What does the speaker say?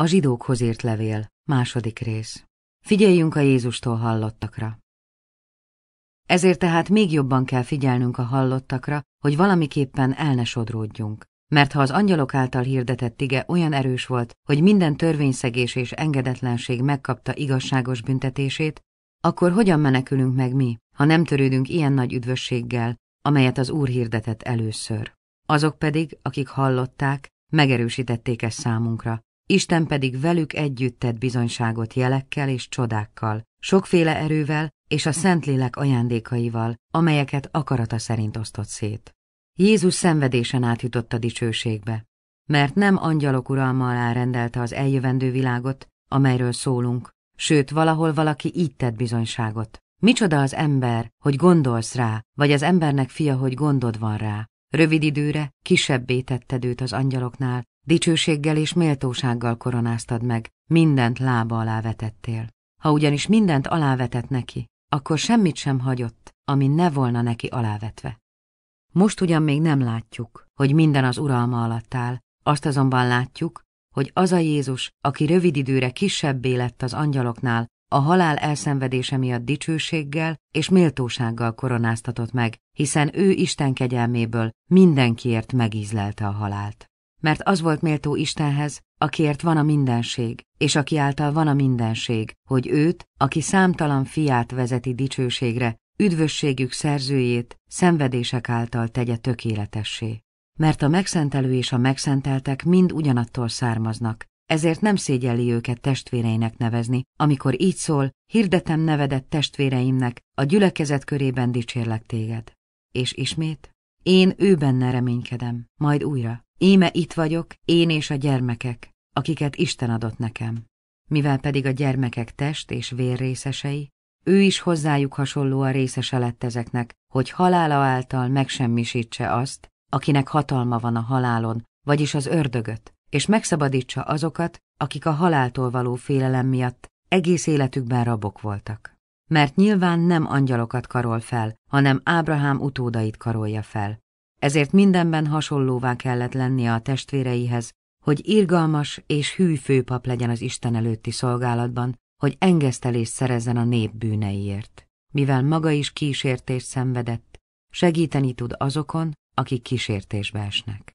A zsidókhoz írt levél, második rész. Figyeljünk a Jézustól hallottakra. Ezért tehát még jobban kell figyelnünk a hallottakra, hogy valamiképpen el ne sodródjunk. Mert ha az angyalok által hirdetett ige olyan erős volt, hogy minden törvényszegés és engedetlenség megkapta igazságos büntetését, akkor hogyan menekülünk meg mi, ha nem törődünk ilyen nagy üdvösséggel, amelyet az Úr hirdetett először? Azok pedig, akik hallották, megerősítették ezt számunkra, Isten pedig velük együtt tett bizonyságot jelekkel és csodákkal, sokféle erővel és a Szentlélek ajándékaival, amelyeket akarata szerint osztott szét. Jézus szenvedésen átjutott a dicsőségbe, mert nem angyalok uralma alá rendelte az eljövendő világot, amelyről szólunk, sőt valahol valaki így tett bizonyságot. Micsoda az ember, hogy gondolsz rá, vagy az embernek fia, hogy gondod van rá. Rövid időre kisebbé tetted őt az angyaloknál, dicsőséggel és méltósággal koronáztad meg, mindent lába alá vetettél. Ha ugyanis mindent alávetett neki, akkor semmit sem hagyott, ami ne volna neki alávetve. Most ugyan még nem látjuk, hogy minden az uralma alatt áll, azt azonban látjuk, hogy az a Jézus, aki rövid időre kisebbé lett az angyaloknál, a halál elszenvedése miatt dicsőséggel és méltósággal koronáztatott meg, hiszen ő Isten kegyelméből mindenkiért megízlelte a halált. Mert az volt méltó Istenhez, akiért van a mindenség, és aki által van a mindenség, hogy őt, aki számtalan fiát vezeti dicsőségre, üdvösségük szerzőjét szenvedések által tegye tökéletessé. Mert a megszentelő és a megszenteltek mind ugyanattól származnak, ezért nem szégyelli őket testvéreinek nevezni, amikor így szól, hirdetem nevedett testvéreimnek, a gyülekezet körében dicsérlek téged. És ismét? Én ő benne reménykedem, majd újra. Íme itt vagyok, én és a gyermekek, akiket Isten adott nekem. Mivel pedig a gyermekek test és vér részesei, ő is hozzájuk hasonlóan részese lett ezeknek, hogy halála által megsemmisítse azt, akinek hatalma van a halálon, vagyis az ördögöt, és megszabadítsa azokat, akik a haláltól való félelem miatt egész életükben rabok voltak. Mert nyilván nem angyalokat karol fel, hanem Ábrahám utódait karolja fel. Ezért mindenben hasonlóvá kellett lennie a testvéreihez, hogy irgalmas és hű főpap legyen az Isten előtti szolgálatban, hogy engesztelést szerezzen a nép bűneiért. Mivel maga is kísértést szenvedett, segíteni tud azokon, akik kísértésbe esnek.